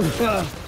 Ugh.